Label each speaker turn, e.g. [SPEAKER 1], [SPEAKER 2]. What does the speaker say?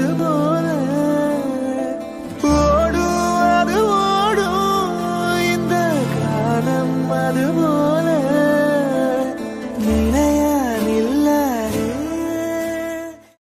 [SPEAKER 1] I'll